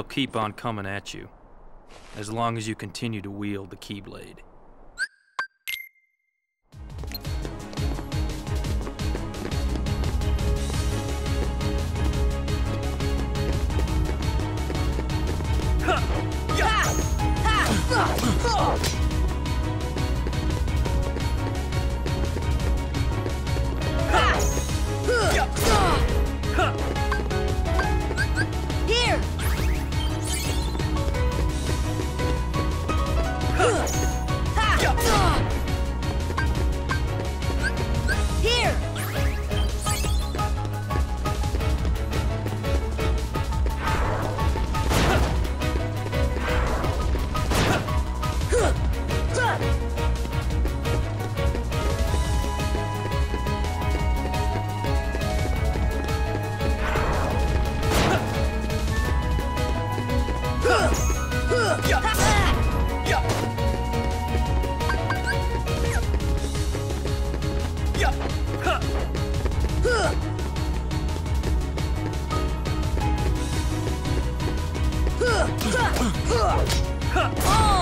They'll keep on coming at you, as long as you continue to wield the Keyblade. Here! Here! Yeah. 啊哈